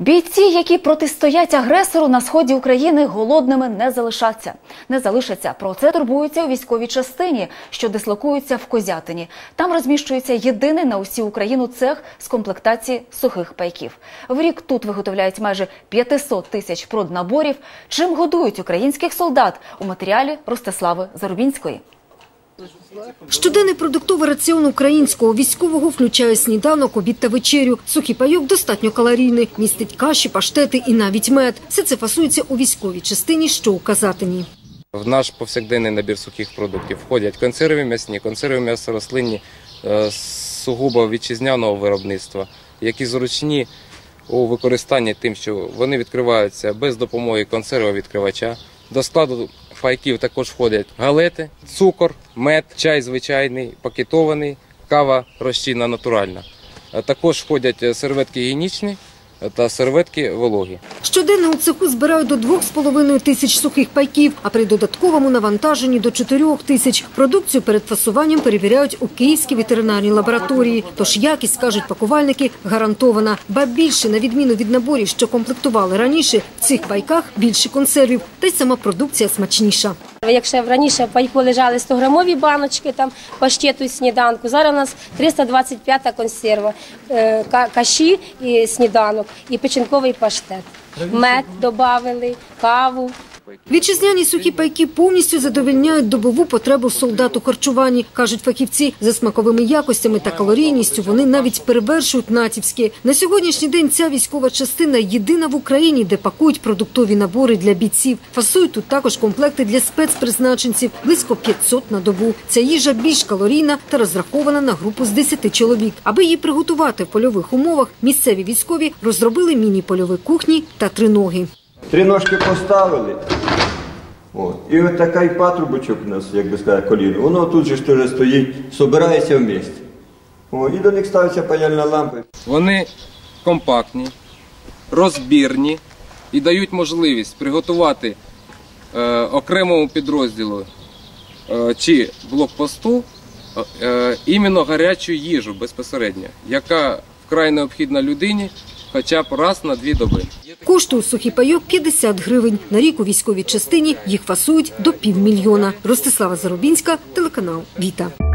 Бійці, які протистоять агресору на сході України, голодними не залишаться. Не залишаться. Про це турбуються у військовій частині, що дислокуються в Козятині. Там розміщується єдиний на усю Україну цех з комплектації сухих пайків. В рік тут виготовляють майже 500 тисяч проднаборів. Чим годують українських солдат у матеріалі Ростислави Зарубінської. Щоденний продуктовий раціон українського військового включає сніданок, обід та вечерю. Сухий пайок достатньо калорійний, містить каші, паштети і навіть мед. Все це фасується у військовій частині, що у Казатині. В наш повсякденний набір сухих продуктів входять консерви м'ясні, консерви м'ясорослинні е, сугубо вітчизняного виробництва, які зручні у використанні тим, що вони відкриваються без допомоги консервовідкривача. До складу пайків також входять галети, цукор, мед, чай звичайний, пакетований, кава розчинна натуральна. Е, Також входять е, серветки гігієнічні е, та серветки вологі. Щоденно у цеху збирають до 2,5 тисяч сухих пайків, а при додатковому навантаженні до 4 тисяч. Продукцію перед фасуванням перевіряють у Київській ветеринарній лабораторії. Тож якість, кажуть пакувальники, гарантована. Ба більше, на відміну від наборів, що комплектували раніше, в цих пайках більше консервів, та й сама продукція смачніша. Якщо раніше пайку лежали 100-грамові баночки там паштету і сніданку, зараз у нас 325 консерва, е, ка- каші і сніданок, і печінковий паштет. Мед додали, каву. Вітчизняні сухі пайки повністю задовольняють добову потребу солдат у харчуванні, кажуть фахівці. За смаковими якостями та калорійністю вони навіть перевершують натівські. На сьогоднішній день ця військова частина єдина в Україні, де пакують продуктові набори для бійців. Фасують тут також комплекти для спецпризначенців близько 500 на добу. Ця їжа більш калорійна та розрахована на групу з 10 чоловік. Аби її приготувати в польових умовах, місцеві військові розробили міні-польові кухні та триноги. Три ножки поставили. От. І от такий патрубочок у нас, як би сказати, коліно. Воно тут же теж стоїть, собирається в місті. І до них ставиться паяльна лампа. Вони компактні, розбірні і дають можливість приготувати е, окремому підрозділу е, чи блокпосту е, е, іменно гарячу їжу безпосередньо, яка вкрай необхідна людині хоча б раз на дві доби. Коштує сухий пайок 50 гривень. На рік у військовій частині їх фасують до півмільйона. Ростислава Заробінська, телеканал Віта.